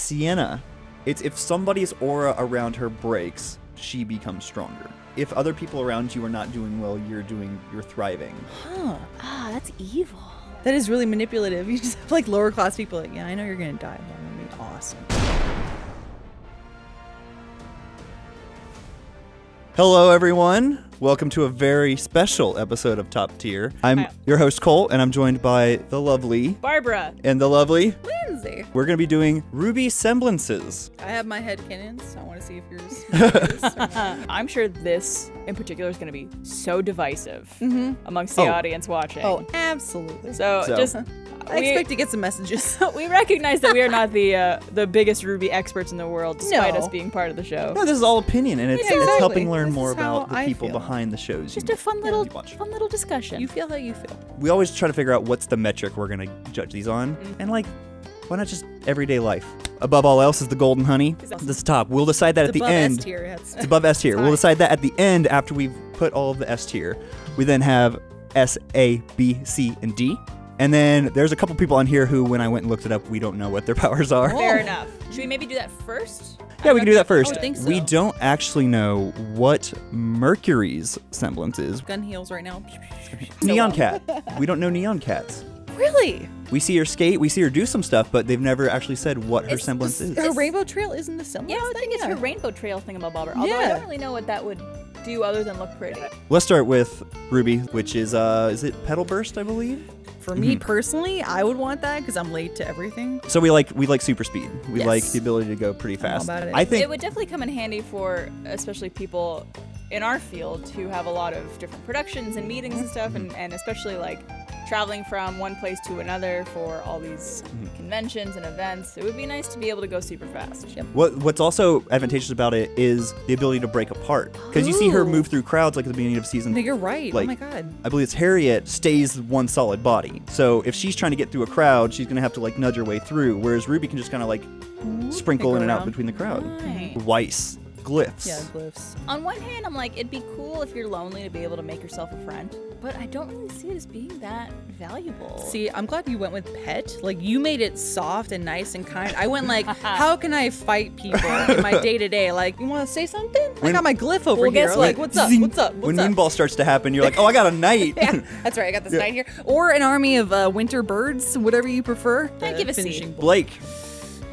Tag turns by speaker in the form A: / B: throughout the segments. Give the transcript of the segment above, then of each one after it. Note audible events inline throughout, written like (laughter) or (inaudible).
A: Sienna, it's if somebody's aura around her breaks, she becomes stronger. If other people around you are not doing well, you're doing you're thriving.
B: Huh.
C: Ah, that's evil.
B: That is really manipulative. You just have like lower class people like, yeah, I know you're gonna die, but I'm gonna be awesome.
A: Hello everyone. Welcome to a very special episode of Top Tier. I'm
C: Hi.
A: your host Cole and I'm joined by the lovely
C: Barbara.
A: and the lovely.
B: Lindsay.
A: We're going to be doing RWBY semblances.
B: I have my head canons. So I want to see if yours. (laughs) is.
C: I'm sure this in particular is going to be so divisive mm-hmm. amongst the
A: Oh.
C: audience watching.
B: oh, absolutely.
C: so,
A: So-
C: just (laughs)
B: I
C: we,
B: expect to get some messages. (laughs)
C: we recognize that we are not the uh, the biggest RWBY experts in the world, despite
B: No.
C: us being part of the show.
A: No, this is all opinion and it's,
B: Yeah,
A: it's helping learn
B: This
A: more about the
B: I
A: people
B: feel.
A: behind the shows.
C: Just
A: you-
C: a fun little
A: you
C: fun little discussion.
B: you feel how you feel.
A: we always try to figure out what's the metric we're going to judge these on.
B: Mm-hmm.
A: And like, why not just everyday life? Above all else is the golden honey.
C: Is-
A: This top. We'll decide that
B: It's
A: at the
B: above
A: end.
B: S tier. That's
A: It's above S tier. We'll decide that at the end after we've put all of the S tier. We then have S, A, B, C, and D. And then there's a couple people on here who, when I went and looked it up, we don't know what their (laughs) powers are.
C: Fair enough. Should we maybe do that first?
A: Yeah, we can do that first.
B: I would think so.
A: We don't actually know what Mercury's semblance is.
B: gun heels right now.
A: Neon Katt. (laughs) We don't know Neon Katt's.
B: Really?
A: We see her skate, we see her do some stuff, but they've never actually said what her
C: It's-
A: semblance is.
B: Her rainbow trail isn't the symbol.
C: Yeah, I would think it's her rainbow trail thingamabobber. Although I
B: Yeah.
C: don't really know what that would do other than look pretty.
A: Let's start with Ruby, which is uh is it Petal Burst, I believe?
B: For me
A: Mm-hmm.
B: personally, I would want that because I'm late to everything.
A: So we like we like super speed. We
B: Yes.
A: like the ability to go pretty
B: I'm
A: fast.
B: about it.
A: I think
C: it would definitely come in handy for especially people in our field who have a lot of different productions and meetings and stuff and, and especially like traveling from one place to another for all these mm-hmm. conventions and events it would be nice to be able to go super fast
A: what what's also advantageous about it is the ability to break apart. Because you see her
B: oh.
A: move through crowds like at the beginning of season
B: No, you're right.
A: Oh like-
B: oh my god.
A: I believe it's Harriet stays one solid body. So if she's trying to get through a crowd, she's gonna have to like nudge her way through. Whereas Ruby can just kind of like sprinkle
B: go
A: in and out between the crowd.
C: Right.
A: Weiss, glyphs.
B: Yeah, glyphs.
C: on one hand i'm like it'd be cool if you're lonely to be able to make yourself a friend but i don't really see it as being that valuable
B: See, I'm glad you went with pet. Like you made it soft and nice and kind. I went like, (laughs) how can I fight people in my day to day? Like, you want to say something? I got my glyph over
C: Well,
B: here.
C: guess
B: Like,
C: what?
B: what's up? What's up? What's
A: when
B: up?
A: Moonball starts to happen, you're like, oh, I got a knight. (laughs)
B: yeah, (laughs) that's right. I got this knight here, or an army of uh, winter birds, whatever you prefer.
C: I'd
B: The
C: give a C.
B: finishing blow.
A: Blake.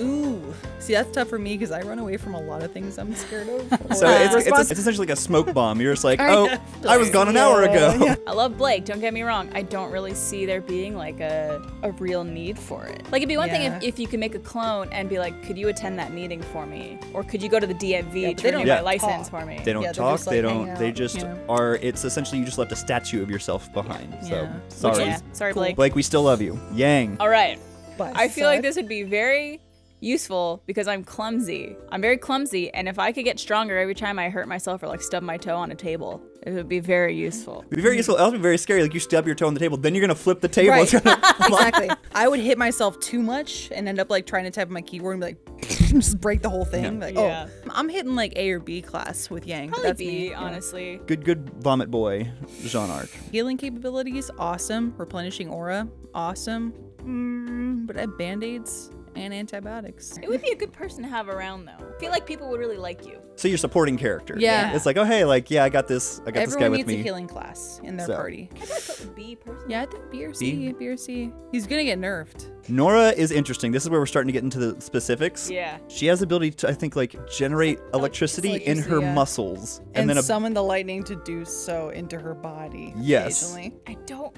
B: Ooh, see, that's tough for me because I run away from a lot of things I'm scared of. (laughs)
A: So
B: Or
A: it's, it's,
B: respons-
A: it's essentially like a smoke bomb. You're just like, oh. I was gone an hour ago.
B: yeah. (laughs)
C: I love Blake, don't get me wrong. I don't really see there being like a, a real need for it. Like it'd be one thing if, if you could make a clone and be like, could you attend that meeting for me? Or could you go to the DMV
B: Yeah,
C: to
B: they
C: renew
B: don't
C: my license
B: talk.
C: for me?
A: They don't
B: Yeah,
A: talk.
B: just,
A: they don't.
B: hang
A: They just
B: you know.
A: are. It's essentially you just left a statue of yourself behind. So
B: Yeah.
A: Sorry,
C: yeah, sorry,
B: cool.
C: Blake.
A: Blake. We still love you. Yang.
C: All right.
B: But
C: I feel like this would be very useful because I'm clumsy. I'm very clumsy, and if I could get stronger every time I hurt myself or like stub my toe on a table, it would be very useful.
A: It'd be very useful. That would be very scary. Like you stub your toe on the table, then you're gonna flip the table.
B: Right.
A: It's gonna fly.
B: exactly. I would hit myself too much and end up like trying to type my keyboard and be like, (laughs) just break the whole thing. Like,
C: Yeah.
B: oh, I'm hitting like A or B class with Yang.
C: Probably
B: that's
C: B,
B: me. Yeah.
C: honestly.
A: Good, good vomit boy, Jaune Arc.
B: Healing capabilities, awesome. Replenishing aura, awesome. Mm, but I have band aids and antibiotics.
C: It would be a good person to have around, though. I feel like people would really like you.
A: So you're supporting character.
B: Yeah.
A: It's like, oh hey, like yeah, I got this. I got this guy with me.
B: Everyone
A: with
B: needs
A: me.
B: a healing class in their
A: So.
B: party.
C: I'd put B person.
B: Yeah, I think B or C.
A: B?
B: B or C. He's gonna get nerfed.
A: Nora is interesting. This is where we're starting to get into the specifics.
C: Yeah.
A: She has the ability to, I think, like generate oh, electricity in her
B: yeah.
A: muscles,
B: And,
A: then a,
B: summon the lightning to do so into her body.
A: Yes.
B: occasionally.
C: I don't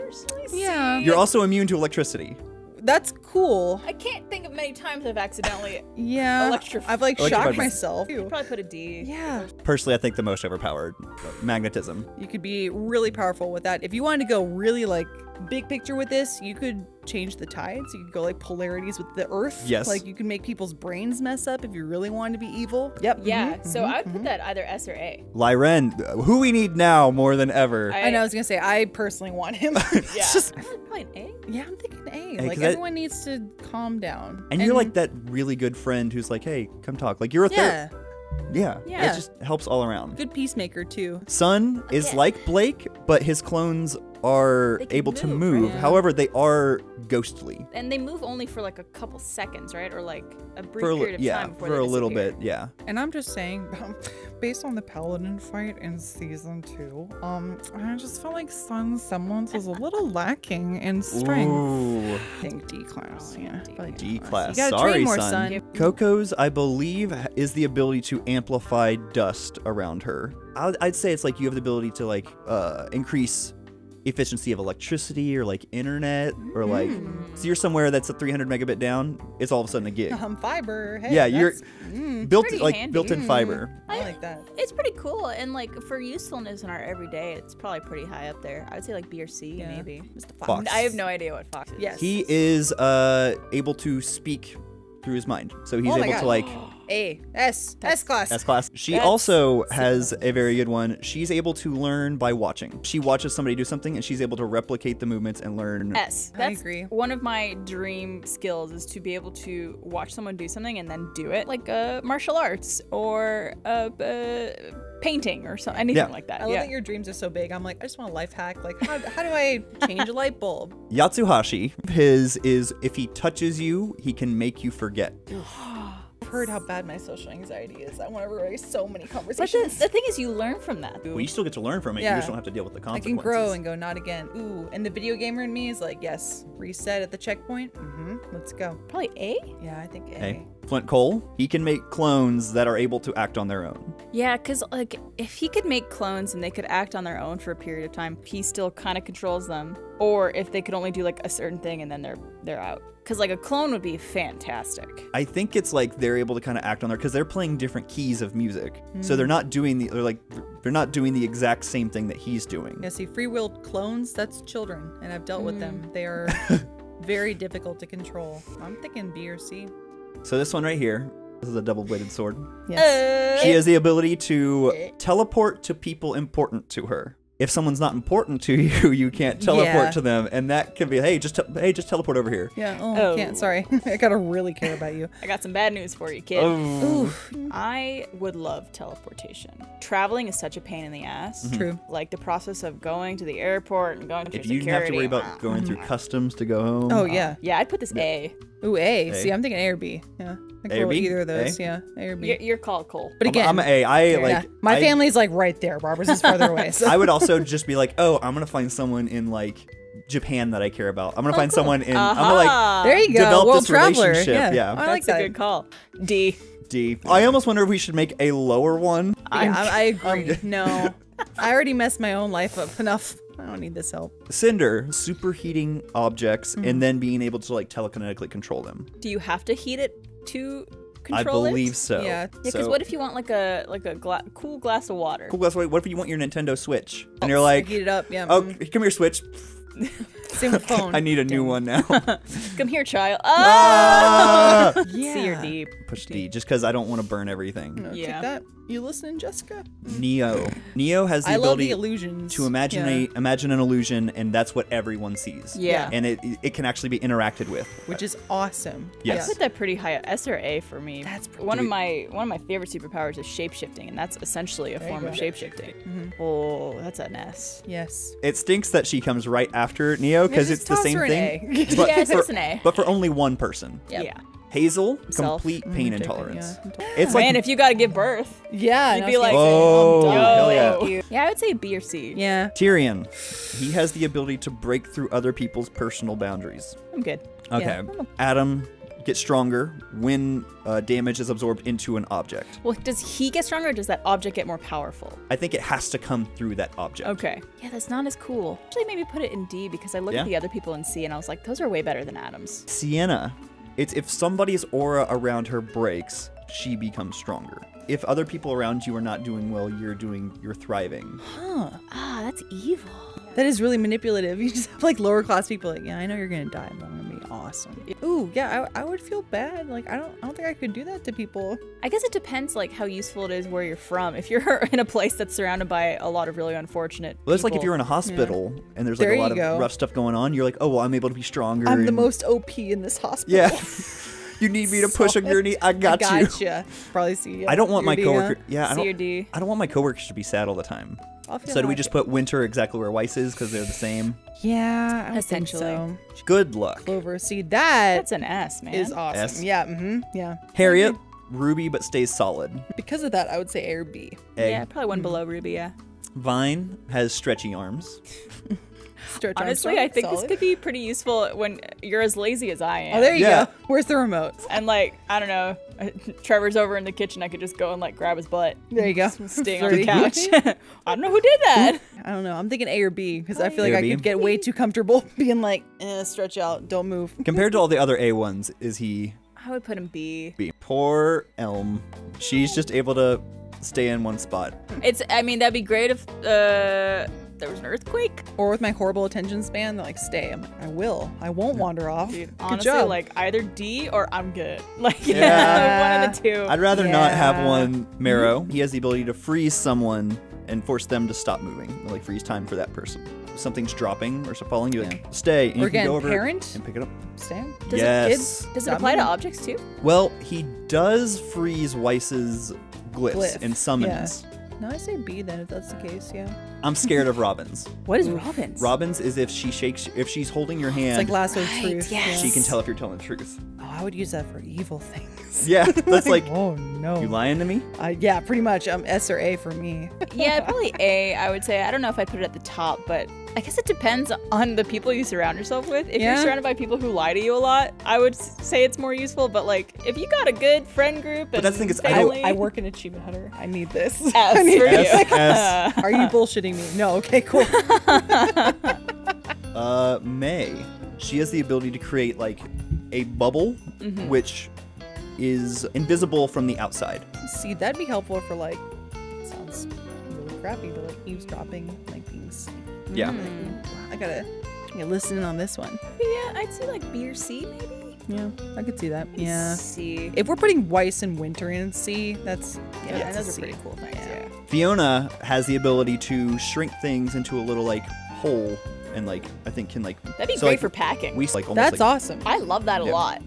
C: personally see.
B: Yeah.
A: you're also immune to electricity.
B: That's cool.
C: I can't think of many times I've accidentally. (laughs)
B: Yeah.
C: Electrif-
B: I've like
A: Electrified
B: shocked
A: myself.
B: myself.
C: I'd probably put a D.
B: Yeah.
A: Personally, I think the most overpowered uh, magnetism.
B: You could be really powerful with that. If you wanted to go really like big picture with this, you could change the tides. You could go like polarities with the earth.
A: Yes.
B: Like you can make people's brains mess up if you really wanted to be evil. Yep.
C: Yeah,
B: mhm,
C: so
B: mhm,
C: I would put
B: mhm.
C: that either S or A.
A: Lie Ren, who we need now more than ever.
C: I-
B: I know. I was gonna say I personally want him. (laughs)
C: Yeah.
B: just
C: I would probably an A.
B: yeah. I'm thinking A.
A: Like
B: like
A: 'cause that-
B: everyone needs to calm down.
A: and you're like that really good friend who's like, hey, come talk. Like you're a
B: yeah,
A: third. Yeah.
C: Yeah.
A: It just helps all around.
B: good peacemaker too.
A: Sun is
C: Yeah.
A: like Blake, but his clones are
C: They can
A: able to
C: move,
A: move.
C: right?
A: However, they are ghostly
C: And they move only for like a couple seconds, right? Or like a brief
A: for a, li-
C: period of
A: yeah
C: time before
A: for
C: they
A: a little bit. Yeah.
B: And I'm just saying, (laughs) based on the paladin fight in season two, um, I just felt like Sun's semblance was a little (laughs) lacking in strength.
A: Ooh.
B: I think D class, yeah.
A: D
B: class.
A: class.
B: You gotta
A: Sorry,
B: train more,
A: son.
B: son.
A: Coco's, I believe, is the ability to amplify dust around her. I'd, I'd say it's like you have the ability to like uh, increase efficiency of electricity or like internet or like
B: Hmm.
A: so you're somewhere that's a 300 megabit down. It's all of a sudden a gig.
B: Um, (laughs) fiber. Hey,
A: yeah, you're
B: mm,
A: built like
C: handy.
A: built-in fiber.
B: I like that.
C: It's pretty cool, and like for usefulness in our everyday, it's probably pretty high up there. I would say like B or C,
B: Yeah.
C: maybe.
B: Mr.
A: Fox.
C: I have no idea what Fox is.
B: Yes.
A: He is uh able to speak through his mind, so he's
B: Oh
A: able to
B: God.
A: like (gasps) (gasps)
B: A S S class.
A: S class. She
C: That's
A: also has a very good one. She's able to learn by watching. She watches somebody do something and she's able to replicate the movements and learn.
C: S.
B: I
C: That's
B: agree.
C: one of my dream skills is to be able to watch someone do something and then do it, like uh, martial arts or uh, uh, painting or something, anything
A: Yeah.
C: like that.
B: I love
C: yeah.
B: that your dreams are so big. I'm like, I just want a life hack. Like, how, how do I change a light bulb? (laughs)
A: Yatsuhashi, his is if he touches you, he can make you forget.
B: I've heard how bad my social anxiety is. I want to erase so many
C: but the,
B: conversations.
C: the thing is, you learn from that.
A: Well, you still get to learn from it.
B: Yeah.
A: You just don't have to deal with the consequences.
B: I
A: consequences.
B: can grow and go not again. Ooh, and the video gamer in me is like, yes, reset at the checkpoint. Mm-hmm. Let's go.
C: Probably A.
B: Yeah, I think A.
A: Hey, Flynt Coal, he can make clones that are able to act on their own.
C: Yeah, because like if he could make clones and they could act on their own for a period of time, he still kind of controls them. Or if they could only do like a certain thing and then they're they're out. Because like a clone would be fantastic.
A: I think it's like they're able to kind of act on there because they're playing different keys of music, so they're hmm. not doing the they're like they're not doing the exact same thing that he's doing.
B: Yeah, see, free willed clones, that's children, and I've dealt with them. Hmm. They are (laughs) very difficult to control. I'm thinking B or C.
A: So this one right here, this is a double-bladed sword.
B: Yes.
A: Uh, she has the ability to eh. teleport to people important to her. If someone's not important to (laughs) you, you can't teleport
B: Yeah.
A: to them, and that can be, hey, just te- hey, just teleport over here.
B: yeah, oh, I
C: Oh.
B: can't. Sorry. (laughs) I gotta really care about you.
C: I got some bad news for you, kid.
A: Oh,
C: I would love teleportation. Traveling is such a pain in the ass. Mm-hmm.
B: True.
C: Like the process of going to the airport and going to
A: if you didn't have to worry about going through customs to go home,
B: Oh, uh, yeah.
C: Yeah, I'd put this A.
B: Ooh, A.
A: A.
B: See, I'm thinking A or B. Yeah. I
A: A
B: can
A: or B?
B: either of those.
A: A?
B: Yeah. A or B.
C: You're, you're called Cole.
B: but
A: I'm,
B: again,
A: I'm a A. I
B: yeah.
A: like
B: my
A: I-
B: family's like right there. Barbara's is farther away. (laughs) So.
A: I would also just be like, oh, I'm gonna find someone in like Japan that I care about. I'm gonna find someone in. I'm gonna like
B: there you go.
A: develop
B: World
A: this
B: traveler.
A: relationship,
B: Yeah.
A: yeah.
B: I
C: That's
B: like
C: a good call. D.
A: D. I almost wonder if we should make a lower one.
B: Yeah, I, I agree. no, I already messed my own life up enough. I don't need this help.
A: Cinder, superheating objects
B: Mm-hmm.
A: and then being able to like telekinetically control them.
C: Do you have to heat it to
A: I
C: control it?
A: believe so.
B: Yeah.
C: Yeah, because
A: So-
C: what if you want like a like a gla- cool glass of water?
A: Cool. That's what. What if you want your Nintendo Switch and you're like,
B: Heat it up. Yeah.
A: oh,
B: mm.
A: come here, Switch. (laughs)
B: Same phone.
A: I need a new one now. (laughs)
C: Come here, child. Ah!
A: Ah!
C: C or D.
A: Push D, just because I don't want to burn everything.
B: No,
C: Yeah.
B: Take that. You listening, Jessica?
A: Neo. Neo has the
B: I
A: ability
B: the illusions.
A: to imagine
B: Yeah.
A: a, imagine an illusion, and that's what everyone sees.
C: Yeah.
A: And it it can actually be interacted with.
B: which is awesome.
A: Yes.
C: I put that pretty high. S or A for me.
B: That's pretty-
C: one of my one of my favorite superpowers is shapeshifting, and that's essentially a
B: There
C: form of
B: go.
C: shapeshifting. Oh, that's an S.
B: Yes.
A: It stinks that she comes right after Neo because it's the same thing. (laughs) But
C: Yes,
A: for,
C: it's an A.
A: But for only one person.
B: Yep.
C: Yeah.
A: Hazel,
C: Self.
A: complete pain
B: Mm,
A: intolerance.
B: yeah.
A: It's like
C: Man, if you gotta give birth,
B: Yeah.
C: you'd
B: no,
C: be like,
B: gonna
A: Oh,
B: I'm done.
A: hell yeah.
C: Yeah, I would say B or C.
B: Yeah.
A: Tyrian. He has the ability to break through other people's personal boundaries.
C: I'm good.
A: Okay.
B: Yeah.
A: Adam gets stronger when uh, damage is absorbed into an object.
C: Well, does he get stronger or does that object get more powerful?
A: I think it has to come through that object.
C: Okay. Yeah, that's not as cool. Actually, maybe put it in D because I looked
A: Yeah.
C: at the other people in C and I was like, those are way better than Adam's.
A: Sienna. It's if somebody's aura around her breaks, she becomes stronger. If other people around you are not doing well, you're doing you're thriving.
B: Huh.
C: Ah, that's evil.
B: That is really manipulative. (laughs) You just have like lower class people like, yeah, I know you're gonna die, but I'm gonna be awesome. Ooh, yeah, I, I would feel bad. Like I don't I don't think I could do that to people.
C: I guess it depends like how useful it is where you're from. If you're (laughs) in a place that's surrounded by a lot of really unfortunate
A: Well, it's like if you're in a hospital and there's like
B: There
A: a lot of
B: go.
A: rough stuff going on, you're like, oh well, I'm able to be stronger.
B: I'm the most OP in this hospital.
A: Yeah. (laughs) you need me to push a gurney? I got, you.
B: gotcha. Probably see. You.
A: I don't want my
B: Your D, huh?
A: coworker. Yeah, I don't.
C: D.
A: I don't want my coworkers to be sad all the time.
B: I'll
A: So do we just
B: it.
A: put winter exactly where Weiss is because they're the same?
B: Yeah, I would
C: Essentially.
B: think so.
A: Good luck.
B: Clover. See, that
C: That's an S, man.
B: is awesome.
A: S.
B: Yeah, mm-hmm. Yeah.
A: Harriet, Ruby, but stays solid.
B: Because of that, I would say A or B.
A: Egg.
C: Yeah, probably one below Ruby. Yeah.
A: Vine has stretchy arms.
B: Stretch
C: Honestly,
B: Armstrong,
C: I think
B: solid.
C: this could be pretty useful when you're as lazy as I am.
B: Oh, there you
A: Yeah.
B: go. Where's the remote?
C: And like, I don't know, (laughs) Trevor's over in the kitchen. I could just go and like grab his butt,
B: There you go.
C: staying on the couch. (laughs) (laughs) I don't know who did that.
B: I don't know. I'm thinking A or B because I feel like
A: or
B: I
A: B?
B: could get way too comfortable being like, eh, stretch out, don't move.
A: Compared to all the other A ones, is he
C: I would put him B.
A: B? Poor Elm. She's just able to stay in one spot.
C: It's. I mean, that'd be great if uh, there was an earthquake.
B: Or with my horrible attention span, they're like, stay. I'm like, I will. I won't wander off.
C: Dude,
B: Good
C: honestly,
B: job.
C: like either D or I'm good. (laughs) Like,
A: Yeah. (laughs)
C: one of the two.
A: I'd rather not have one Marrow. Mm-hmm. He has the ability to freeze someone and force them to stop moving, like freeze time for that person. If something's dropping or so falling, you like stay, and
B: Or
A: you can
B: again,
A: go over
B: parent?
A: and pick it up.
B: stay.
C: Does
A: yes.
C: It, kids, does it
B: Stop
C: apply to objects too?
A: Well, he does freeze Weiss's glyphs
B: Glyph,
A: and summons.
B: No, I say B then if that's the case. Yeah.
A: I'm scared of Robyn's. (laughs)
C: What is Robyn's?
A: Robyn's is if she shakes, if she's holding your hand,
B: It's like lasso of
C: Right,
B: truth.
C: yes.
A: she can tell if you're telling the truth.
B: Oh, I would use that for evil things. (laughs)
A: Yeah, that's like, (laughs)
B: oh no.
A: you lying to me?
B: Uh, yeah, pretty much. Um, S or A for me.
C: yeah, probably A. I would say. I don't know if I'd put it at the top, but I guess it depends on the people you surround yourself with. If
B: Yeah.
C: you're surrounded by people who lie to you a lot, I would say it's more useful. But like, if you got a good friend group, and
A: that's the thing is, I
B: I,
A: don't-
B: I work in Achievement Hunter. I need this.
C: S (laughs)
B: I need
C: for you.
A: S, S. (laughs)
B: Are you bullshitting me? No. Okay. Cool. (laughs)
A: Uh, May. She has the ability to create like a bubble,
B: Mm-hmm.
A: which is invisible from the outside.
B: See, that'd be helpful for like. Sounds really crappy, but like eavesdropping, like being sneaky.
A: Yeah. Mm.
B: I gotta, I gotta listen in on this one.
C: yeah, I'd say like B or C maybe.
B: Yeah, I could see that. Yeah.
C: C.
B: If we're putting Weiss and Winter in C, that's yeah,
C: Yeah,
B: that's a
C: those are
B: C.
C: pretty cool things. Yeah.
A: Fiona has the ability to shrink things into a little like hole, and like I think can like.
C: That'd be
A: so,
C: great
A: like,
C: for packing.
A: We like almost
B: That's
A: like,
B: awesome.
C: I love that a
A: Yeah.
C: lot.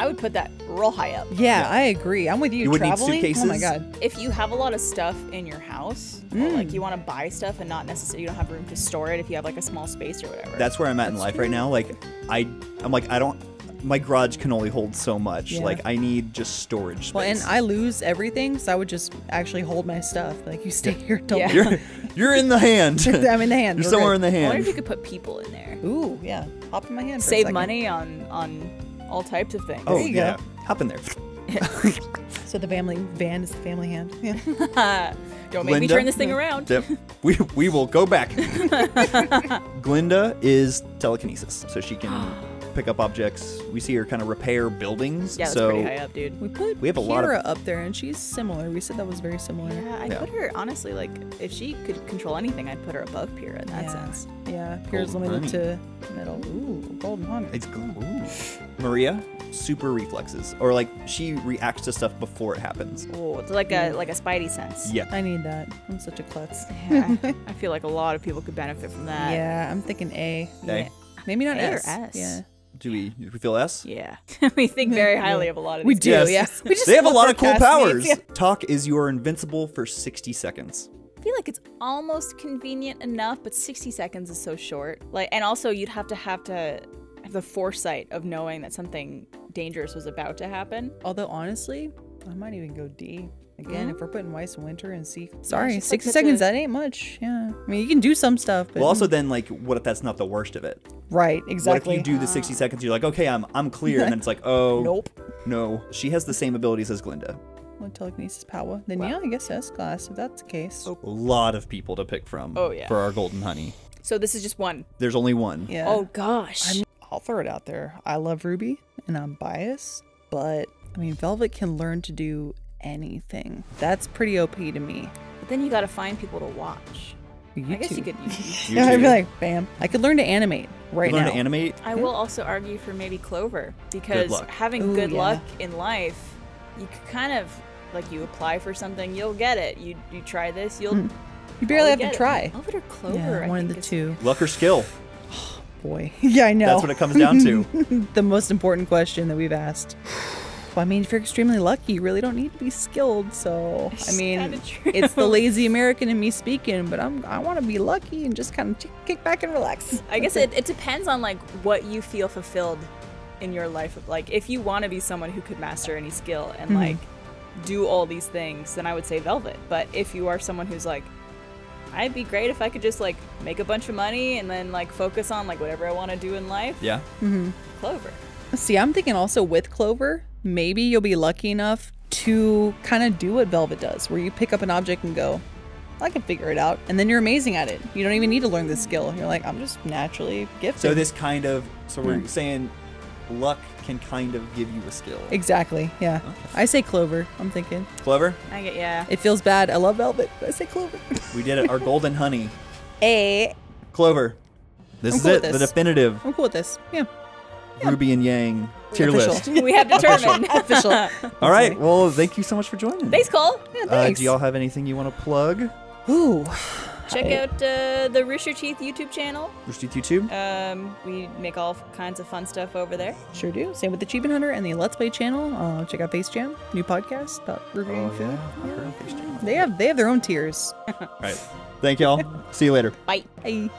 C: I would put that real high up.
B: Yeah,
A: Yeah.
B: I agree. I'm with you.
A: You would need
B: Traveling. Oh my god.
C: If you have a lot of stuff in your house, or
B: Mm.
C: like you want to buy stuff and not necessarily you don't have room to store it if you have like a small space or whatever.
A: That's where I'm at in life right now. Like I, I'm like I don't. My garage can only hold so much.
B: Yeah.
A: Like I need just storage space.
B: Well, and I lose everything, so I would just actually hold my stuff. Like you stay here. Don't
C: Yeah.
A: you're you're in the hand. (laughs)
B: I'm in the hand.
A: You're
B: We're
A: somewhere
B: good.
A: in the hand.
C: I wonder if you could put people in there.
B: Ooh, yeah. Hop in my hand. For a
C: Save money on on all types of things.
A: Oh
B: There you go.
A: yeah, hop in there. (laughs)
B: So the family van is the family hand. Yeah. (laughs)
C: Don't make me turn this thing around.
A: Yep. We we will go back. (laughs) Glynda is telekinesis, so she can (gasps) (gasps) (gasps) pick up objects. We see her kind of repair buildings.
C: Yeah, that's
A: so
C: pretty high up, dude.
B: We put
A: We have a lot of-
B: up there, and she's similar. We said that was very similar.
C: Yeah, I'd
A: Yeah.
C: put her honestly like if she could control anything, I'd put her above Pyrrha in that
B: Yeah.
C: sense.
B: Yeah, Kira's
A: Golden
B: limited to metal. Ooh, golden honey.
A: it's gl- ooh. Maria, super reflexes, or like she reacts to stuff before it happens.
C: Oh, it's like a like a spidey sense.
A: Yeah.
B: I need that. I'm such a klutz.
C: Yeah, I feel (laughs) like a lot of people could benefit from that.
B: yeah, I'm thinking A.
A: Okay.
B: Maybe not
C: A or
B: S.
C: S?
B: Yeah.
A: Do we do we feel S?
C: Yeah. (laughs) we think very highly of a lot of these.
B: We
C: these
B: do,
A: Yes.
B: yeah. (laughs) We just
A: they have a lot of cool
B: castmates,
A: powers.
B: yeah.
A: Tock is you are invincible for 60 seconds.
C: I feel like it's almost convenient enough, but 60 seconds is so short. Like, and also you'd have to have to have the foresight of knowing that something dangerous was about to happen.
B: Although honestly, I might even go D. Again, if we're mm. putting Weiss and Winter and C.
C: she's
B: Sorry,
C: like
B: 60
C: such
B: seconds,
C: a-
B: that ain't much. Yeah. I mean, you can do some stuff, but.
A: Well, also mm. then like, what if that's not the worst of it?
B: Right, Exactly.
A: What if you do the 60 seconds? You're like, okay, I'm I'm clear, and then it's like, (laughs) oh,
B: Nope.
A: no. She has the same abilities as Glynda.
B: Well, telekinesis power. Then yeah, I guess S class if that's the case. Oh.
A: A lot of people to pick from.
C: Oh, yeah.
A: For our golden honey,
C: So this is just one.
A: there's only one.
B: Yeah.
C: Oh gosh.
B: I'm, I'll throw it out there. I love Ruby, and I'm biased, but I mean, Velvet can learn to do anything. That's pretty OP to me.
C: but then you got to find people to watch. I guess you could. use- (laughs)
A: You
B: Yeah, I'd be like, bam. I could learn to animate right
A: You learn
B: now.
A: to animate.
C: I will also argue for maybe Clover because
A: luck.
C: having
B: Ooh,
C: good
B: yeah.
C: luck in life, you could kind of like you apply for something, you'll get it. You you try this, you'll hmm.
B: you barely have to
C: get it.
B: try.
C: Velvet or Clover?
B: Yeah,
C: I
B: one of the two.
A: Luck or skill.
B: Oh, (sighs) boy. (laughs) yeah, I know.
A: That's what it comes down to. (laughs)
B: the most important question that we've asked. I mean, if you're extremely lucky, you really don't need to be skilled. So, I mean, it's the (laughs) lazy American in me speaking, but I'm I want to be lucky and just kind of kick back and relax.
C: I guess it, it depends on like what you feel fulfilled in your life. Like if you want to be someone who could master any skill and mm-hmm. like do all these things, then I would say Velvet. But if you are someone who's like, I'd be great if I could just like make a bunch of money and then like focus on like whatever I want to do in life.
A: Yeah. Mm-hmm.
C: Clover.
B: See, I'm thinking also with Clover, maybe you'll be lucky enough to kind of do what Velvet does, where you pick up an object and go, I can figure it out. And then you're amazing at it. You don't even need to learn the skill. You're like, I'm just naturally gifted.
A: So this kind of so we're
B: Yeah.
A: saying luck can kind of give you a skill.
B: Exactly. Yeah. I say Clover. I'm thinking.
A: Clover,
C: I get yeah.
B: It feels bad. I love Velvet, but I say Clover. (laughs)
A: we did it. Our golden honey.
B: A. (laughs) Eh.
A: Clover. This
B: I'm
A: is
B: cool
A: it.
B: with
A: The definitive
B: I'm cool with this. Yeah.
A: Ruby and Yang tier
B: Official.
A: list. (laughs)
C: we have (laughs) determined. (laughs)
B: Official.
A: All right. Well, thank you so much for joining.
C: Thanks, Cole.
B: Yeah,
A: Uh,
B: thanks.
A: do y'all have anything you want to plug?
B: Ooh.
C: Check
B: I-
C: out uh, the Rooster Teeth YouTube channel.
A: Rooster Teeth YouTube.
C: Um, we make all kinds of fun stuff over there.
B: Sure do. Same with the Achievement Hunter and the Let's Play channel. Uh, check out Face Jam, new podcast about reviewing
A: Oh,
B: film.
A: yeah. I heard on Face Jam.
B: They have they have their own tiers.
A: All right. Thank y'all. See you later.
C: Bye.
B: Bye.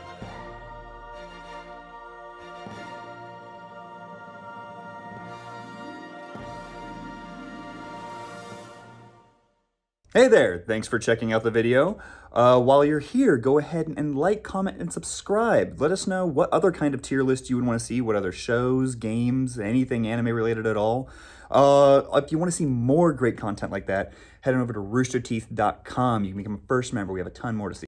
A: Hey there, thanks for checking out the video. Uh, while you're here, go ahead and like, comment, and subscribe. Let us know what other kind of tier list you would want to see, what other shows, games, anything anime related at all. Uh, if you want to see more great content like that, head on over to roosterteeth.com. You can become a first member. We have a ton more to see.